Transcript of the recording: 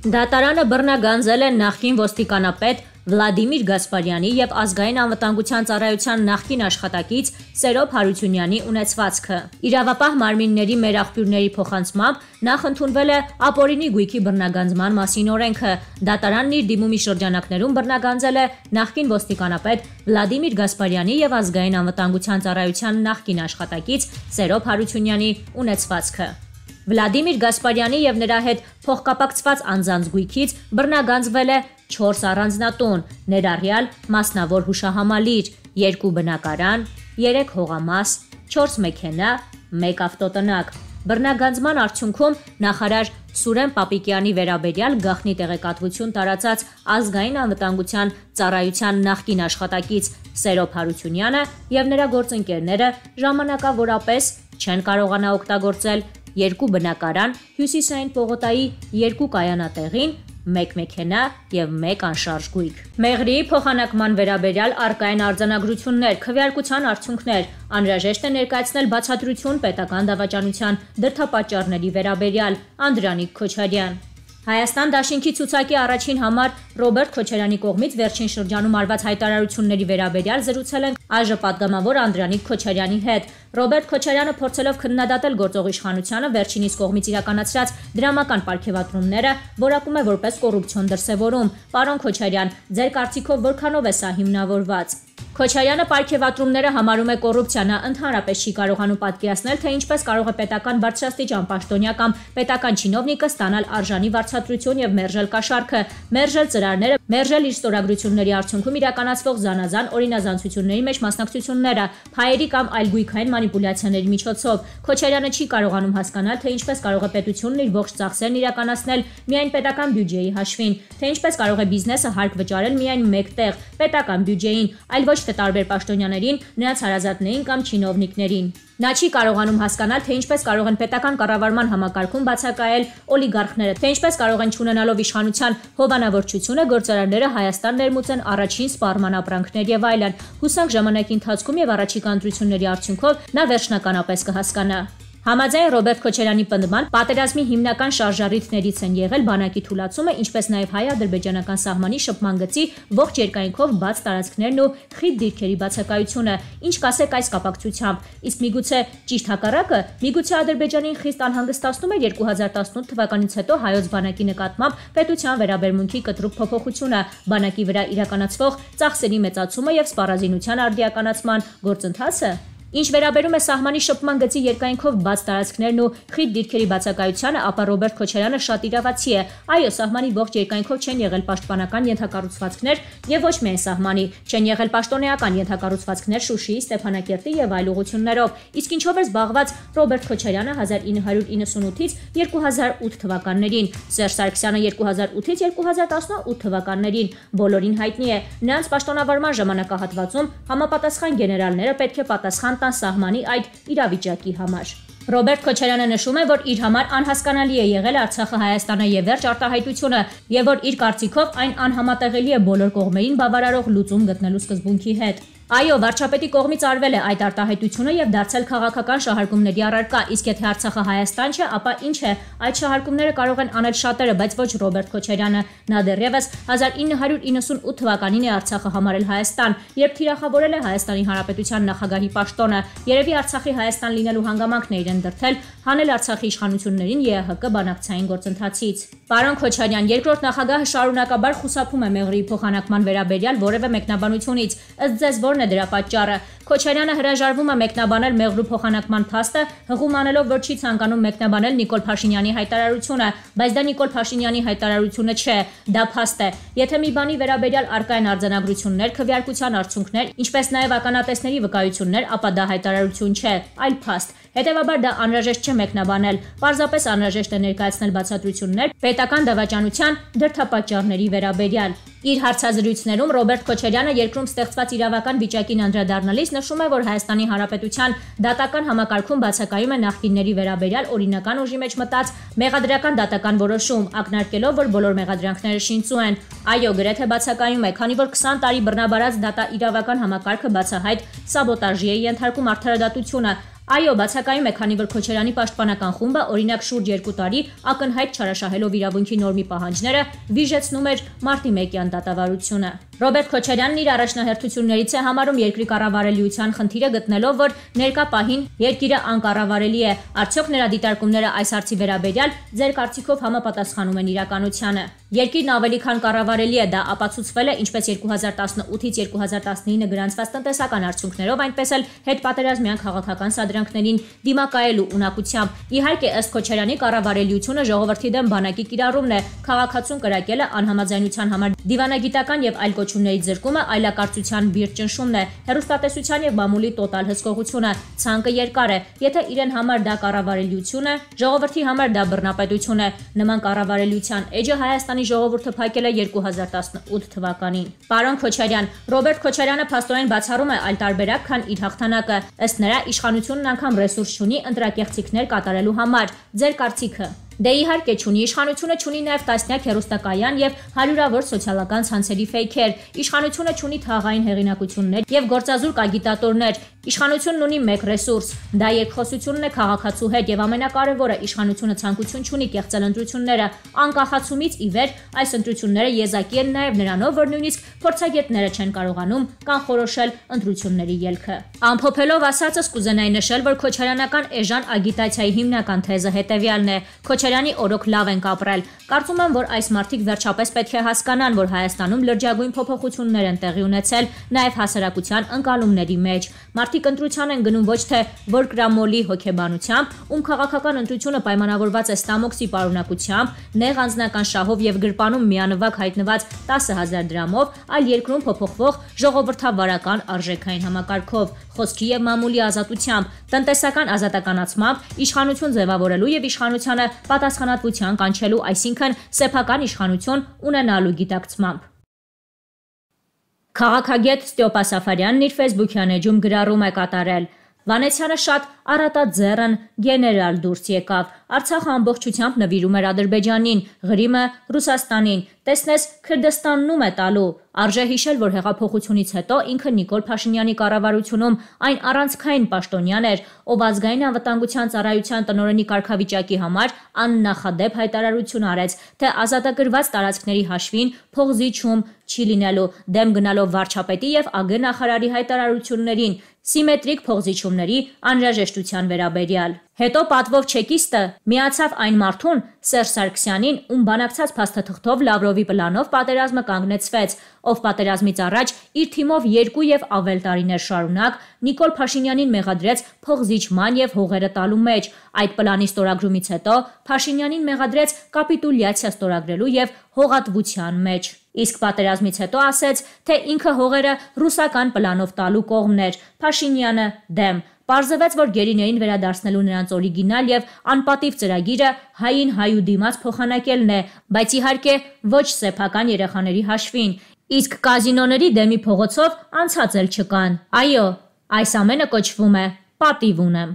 Դատարանը բռնագանձել է նախկին ոստիկանապետ Վլադիմիր Գասպարյանի եւ ազգային անվտանգության ծառայության նախկին աշխատակից Սերոբ Հարությունյանի ունեցվածքը։ Իրավապահ մարմինների մեր աղբյուրների փոխանցմամբ նախընդունվել է ապօրինի գույքի բռնագանձման մասին օրենքը։ Դատարանն իր դիմումի շրջանակներում բռնագանձել է նախկին ոստիկանապետ Վլադիմիր Գասպարյանի եւ ազգային անվտանգության ծառայության նախկին աշխատակից Սերոբ Հարությունյանի ունեցվածքը։ Վլադիմիր Գասպարյանի եւ նրա հետ փոխկապակցված անձանց գույքից բռնագանձվել է 4 առանձնատուն, ներառյալ մասնավոր հուշահամալիր, 2 բնակարան, 3 հողամաս, 4 մեքենա, 1 ավտոտնակ։ Բռնագանձման արդյունքում նախարար Սուրեն Պապիկյանի վերաբերյալ գախնի տեղեկատվություն տարածած ազգային անվտանգության ծառայության նախկին աշխատակից Սերոբ Հարությունյանը եւ նրա գործընկերները ժամանակավորապես չեն կարողանա օգտագործել երկու բնակարան Հյուսիսային Պողոտայի երկու կայանատեղին, մեկ մեքենա եւ մեկ անշարժ գույք։ Մեղրիի փոխանակման վերաբերյալ արկային արձանագրություններ, քվեարկության արդյունքներ, անհրաժեշտ է ներկայացնել բացատրություն պետական դավաճանության դրդապատճառների վերաբերյալ Անդրանիկ Քոչարյան Հայաստան դաշինքի ցուցակի առաջին համար Ռոբերտ Քոչարյանի կողմից վերջին շրջանում արված հայտարարությունների վերաբերյալ զրուցել են ԱԺ պատգամավոր Անդրանիկ Քոչարյանի հետ։ Ռոբերտ Քոչարյանը փորձելով քննադատել գործող իշխանությանը վերջինիս կողմից իրականացրած դրամական ապարքեվատրումները, որակում է որպես կոռուպցիոն դրսևորում։ Պարոն Քոչարյան, ձեր կարծիքով որքանով է սա հիմնավորված։ Քոչարյանը պարգևատրումները համարում է կոռուպցիա, նա ընդհանրապես չի կարողանում պատկերացնել, թե ինչպես կարող է պետական բարձրաստիճան պաշտոնյա կամ պետական չինովնիկը ստանալ արժանի վարձատրություն եւ մերժել կաշառքը, մերժել ծրարները, մերժել իր ստորագրությունների արդյունքում իրականացվող զանազան օրինազանցությունների մեջ մասնակցությունները, փայերի կամ այլ գույքային մանիպուլյացիաների միջոցով։ Քոչարյանը չի կարողանում հասկանալ, թե ինչպես կարող է պետությունն իր ողջ ծախսերն իրականացնել միայն պետական բյուջեի հաշվին, թե ինչպես կարող է բիզնեսը հարկ վճարել միայն մեկ տեղ, պետական բյուջեին, այլ ոչ թե տարբեր պաշտոնյաներին, նրանց հարազատներին կամ չինովնիկներին։ Նա չի կարողանում հասկանալ, թե ինչպես կարող են պետական կառավարման համակարգում բացակայել օլիգարխները, թե ինչպես կարող են ճանանալով իշխանության հովանավորչությունը գործարարները Հայաստան ներմուծեն առաջին սպառման ապրանքներ եւ այլն։ Հուսանք ժամանակի ընթացքում եւ առաջիկա ընտրությունների արդյունքով նա վերջնականապես կհասկանա։ Համաձայն Ռոբերտ Քոչարյանի պնդման, պատերազմի հիմնական շարժառիթներից են եղել բանակի թուլացումը, ինչպես նաև հայ-ադրբեջանական սահմանի շփման գծի ողջ երկայնքով բաց տարածքներն ու խիտ դիրքերի բացակայությունը։ Ինչ կասեք այս կապակցությամբ։ Իսկ միգուցե ճիշտ հակառակը, միգուցե Ադրբեջանին խիստ անհանգստացնում է 2018 թվականից հետո հայոց բանակի նկատմամբ պետության վերաբերմունքի կտրուկ փոփոխությունը, բանակի վրա իրականացվող ծախսերի մեծացումը եւ սպառազինության արդիականացման գործընթացը։ Ինչ վերաբերում է սահմանի շփման գծի երկայնքով բաց տարածքներն ու խիտ դիրքերի բացակայությանը, ապա Ռոբերտ Քոչարյանը շատ իրավացի է։ Այո, սահմանի ողջ երկայնքով չեն եղել պաշտպանական ենթակառուցվածքներ եւ ոչ միայն սահմանի, չեն եղել պաշտոնեական ենթակառուցվածքներ Շուշիի, Ստեփանակերտի եւ այլ ուղություններով։ Իսկ ինչով էր զբաղված Ռոբերտ Քոչարյանը 1998-ից 2008 թվականներին, Սերժ Սարգսյանը 2008-ից 2018 թվականներին։ Բոլորին հայտնի է, նրանց պաշտոնավարման ժամանակահատվածում համապատասխան գեներալները պետք է պատասխան տան սահմանի այդ իրավիճակի համար։ Ռոբերտ Քոչարյանը նշում է, որ իր համար անհասկանալի է եղել Արցախը Հայաստանը եւ վերջ արտահայտությունը, եւ որ իր կարծիքով այն անհամատեղելի է բոլոր կողմերին բավարարող լուծում գտնելու սկզբունքի հետ։ Այո, վարչապետի կողմից արվել է այդ արտահայտությունը եւ դարձել քաղաքական շահարկումների առարկա, իսկ եթե Արցախը Հայաստան չէ, ապա ինչ է։ Այդ շահարկումները կարող են անել շատերը, բայց ոչ Ռոբերտ Քոչարյանը։ Նա դեռևս 1998 թվականին է Արցախը համարել Հայաստան, երբ թիրախավորել է Հայաստանի Հանրապետության նախագահի պաշտոնը։ Երևի Արցախի Հայաստան լինելու հանգամանքն է իրեն դրթել, հանել Արցախի իշխանություններին ԵՀԿ բանակցային գործընթացից։ Պարոն Քոչարյան, երկրորդ նախագահը շարունակաբար խուսափում է մեղրի փոխանակման վերաբերյալ որևէ մեկնաբանությունից։ Ըստ ձեզ ո՞րն է դրա պատճառը։ Քոչարյանը հրաժարվում է մեկնաբանել մեղրու փոխանակման փաստը, հղում անելով, որ չի ցանկանում մեկնաբանել Նիկոլ Փաշինյանի հայտարարությունը, բայց դա Նիկոլ Փաշինյանի հայտարարությունը չէ, դա փաստ է։ Եթե մի բանի վերաբերյալ արկային արձանագրություններ, քվեարկության արդյունքներ, ինչպես նաև ականատեսների վկայություններ, ապա դա հայտարարություն չէ, այլ փաստ։ Հետևաբար դա անհրաժեշտ չէ մեկնաբանել, պարզապես անհրաժեշտ է ներկայացնել բացատրություններ պետական դավաճանության դրդապատճառների վերաբերյալ։ Իր հարցազրույցներում Ռոբերտ Քոչարյանը երկրում ստեղծված իրավական վիճակին անդրադառնալիս նշում է, որ Հայաստանի Հանրապետության դատական համակարգում բացակայում է նախկինների վերաբերյալ օրինական ուժի մեջ մտած մեղադրական դատական որոշում, ակնարկելով, որ բոլոր մեղադրանքները շինծու են։ Այո, գրեթե բացակայում է, քանի որ 20 տարի բռնաբարած դատա իրավական համակարգը բացահայտ սաբոտաժի է ենթարկում արդարադատությունը, Այո, բացակայում է, քանի որ Քոչարյանի պաշտպանական խումբը օրինակ շուրջ 2 տարի ակնհայտ չարաշահելով իրավունքի նորմի պահանջները վիժեցնում էր մարտի 1-յան դատավարությունը։ Ռոբերտ Քոչարյանն իր առաջնահերթություններից է համարում երկրի կառավարելիության խնդիրը գտնելով, որ ներկա պահին երկիրը անկառավարելի է։ Արդյոք նրա դիտարկումները այս հարցի վերաբերյալ ձեր կարծիքով համապատասխանում են իրականությանը։ Երկիրն ավելի քան կառավարելի է, դա ապացուցվել է ինչպես 2018-ից 2019 գրանցված տնտեսական արդյունքներով, այնպես էլ հետպատերազմյան քաղաքական սադրանքներին դիմակայելու ունակությամբ։ Իհարկե, ըստ Քոչարյանի կառավարելիությունը ժողովրդի դեմ բանակի կիրառումն է, քաղաքացուն կրակելը անհամաձայնության համար դիվանագիտական եւ այլ կոչումների ձրկումը այլակարծության բիր ճնշումն է, հերոստատեսության եւ մամուլի տոտալ հսկողությունը, ցանկը երկար է։ Եթե իրեն համար դա կառավարելիություն է, ժողովրդի համար դա բռնապետություն է։ Նման կառավարելիության էջը Հայաստանի ժողովուրդը փակել է 2018 թվականին։ Պարոն Քոչարյան, Ռոբերտ Քոչարյանը փաստորեն բացառում է այլ տարբերակ, քան իր հաղթանակը։ Ըստ նրա իշխանությունն անգամ ռեսուրս չունի ընտրակեղծիքներ կատարելու համար։ Ձեր կարծիքը Դե իհարկե չունի, իշխանությունը չունի նաև տասնյակ հերոստակայան եւ հարյուրավոր սոցիալական ցանցերի ֆեյքեր։ Իշխանությունը չունի թաղային հեղինակություններ եւ գործազուրկ ագիտատորներ։ Իշխանությունն ունի մեկ ռեսուրս՝ դա երկխոսությունն է քաղաքացու հետ եւ ամենակարևորը իշխանությունը ցանկություն չունի կեղծել ընտրությունները։ Անկախացումից ի վեր այս ընտրությունները եզակի են նաեւ նրանով, որ նույնիսկ փորձագետները չեն կարողանում կանխորոշել ընտրությունների ելքը։ Ամփոփելով ասածս կուզենայի նշել, որ Քոչարյանական էժան ագիտացիայի հիմնական թեզը հետեւյալն է. Քոչարյանը Քոչարյանի օրոք լավ ենք ապրել։ Կարծում եմ, որ այս մարդիկ վերջապես պետք է հասկանան, որ Հայաստանում լրջագույն փոփոխություններ են տեղի ունեցել նաև հասարակության ընկալումների մեջ։ Մարդիկ ընտրության են գնում ոչ թե որկրամոլի հոգեբանությամբ, ում քաղաքական ընտրությունը պայմանավորված է ստամոքսի պարունակությամբ, նեղ անձնական շահով եւ գրպանում միանվագ հայտնված 10000 դրամով, այլ երկրում փոփոխվող ժողովրդավարական արժեքային համակարգով, խոսքի եւ մամուլի ազատությամբ, տնտեսական ազատականացմամբ, իշխանություն ձևավորելու եւ իշխանությանը պատասխանատվության կանչելու, այսինքն սեփական իշխանություն ունենալու գիտակցմամբ։ Քաղաքագետ Ստյոպա Սաֆարյանն իր Facebook-յան էջում գրառում է կատարել Վանեցյանը շատ առատաձեռն գեներալ դուրս եկավ։ Արցախը ամբողջությամբ նվիրում էր Ադրբեջանին, Ղրիմը Ռուսաստանին, տեսնես Քրդստաննում է տալու։ Արժե հիշել, որ հեղափոխությունից հետո ինքը Նիկոլ Փաշինյանի կառավարությունում այն առանցքային պաշտոնյան էր, ով ազգային անվտանգության ծառայության տնօրենի կարգավիճակի համար աննախադեպ հայտարարություն արեց, թե ազատագրված տարածքների հաշվին փողզիչում չի լինելու, դեմ գնալով վարչապետի եւ ԱԳ նախարարի հայտարարություններին, սիմետրիկ փողզիչումների անհրաժեշտության վերաբերյալ։ Հետո պատվով չեկիստը միացավ այն մարդուն Սերժ Սարգսյանին, ում բանակցած փաստաթղթով Լավրովի պլանով պատերազմը կանգնեցվեց, ով պատերազմից առաջ իր թիմով 2 եւ ավել տարիներ շարունակ Նիկոլ Փաշինյանին մեղադրեց փողզիչման եւ հողերը տալու մեջ։ Այդ պլանի ստորագրումից հետո Փաշինյանին մեղադրեց կապիտուլյացիա ստորագրելու եւ հողատվության մեջ։ Իսկ պատերազմից հետո ասեց, թե ինքը հողերը ռուսական պլանով տալու կողմն էր։ Փաշինյանը դեմ Պարզվեց, որ գերիներին վերադարձնելու նրանց օրիգինալ եւ անպատիվ ծրագիրը հային հայու դիմաց փոխանակելն է, բայց իհարկե ոչ սեփական երեխաների հաշվին։ Իսկ կազինոների դեմի փողոցով անցած էլ չկան։ Այո, այս ամենը կոչվում է պատիվ ունեմ։